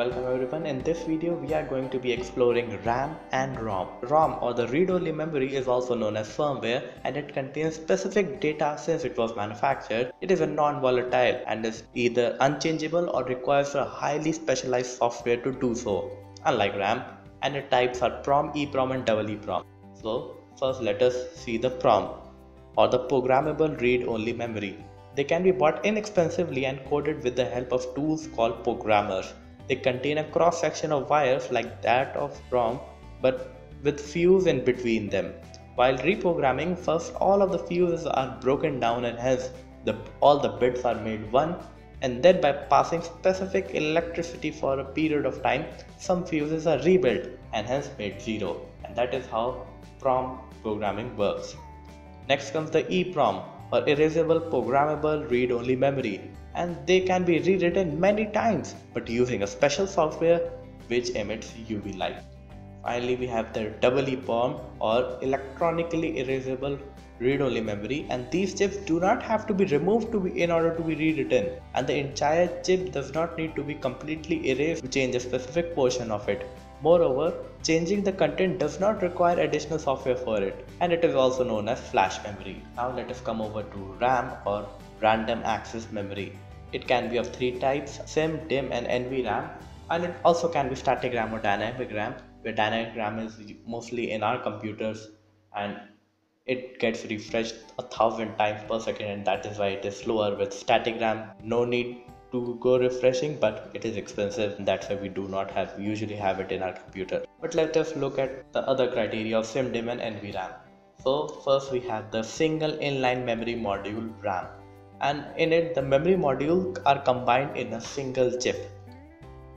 Welcome everyone, in this video we are going to be exploring RAM and ROM. ROM or the read-only memory is also known as firmware and it contains specific data since it was manufactured. It is a non-volatile and is either unchangeable or requires a highly specialized software to do so, unlike RAM and its types are PROM, EPROM and EEPROM. So first let us see the PROM or the programmable read-only memory. They can be bought inexpensively and coded with the help of tools called programmers. They contain a cross section of wires like that of ROM but with fuse in between them. While reprogramming, first all of the fuses are broken down and hence the, all the bits are made one and then by passing specific electricity for a period of time, some fuses are rebuilt and hence made zero. And that is how PROM programming works. Next comes the EPROM or erasable programmable read-only memory and they can be rewritten many times but using a special software which emits UV light. Finally we have the EEPROM or electronically erasable read-only memory and these chips do not have to be removed to be in order to be rewritten and the entire chip does not need to be completely erased to change a specific portion of it. Moreover, changing the content does not require additional software for it and it is also known as flash memory. Now let us come over to RAM or random access memory. It can be of three types SIMM, DIMM and NVRAM and it also can be static RAM or dynamic RAM where dynamic RAM is mostly in our computers and it gets refreshed a thousand times per second and that is why it is slower with static RAM no need to go refreshing but it is expensive and that's why we do not have usually have it in our computer. But let us look at the other criteria of SIMDIM and NVRAM so first we have the single inline memory module RAM. And in it the memory modules are combined in a single chip.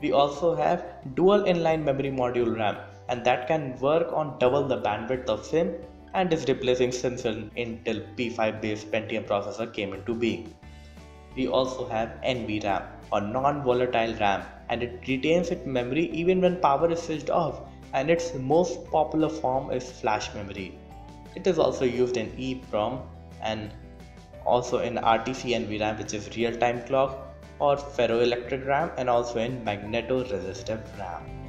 We also have dual inline memory module RAM and that can work on double the bandwidth of SIMM and is replacing SIMMs Intel P5 based Pentium processor came into being. We also have NVRAM or non-volatile RAM and it retains its memory even when power is switched off and its most popular form is flash memory. It is also used in EEPROM and also in RTC NVRAM which is real-time clock or ferroelectric RAM and also in magnetoresistive RAM.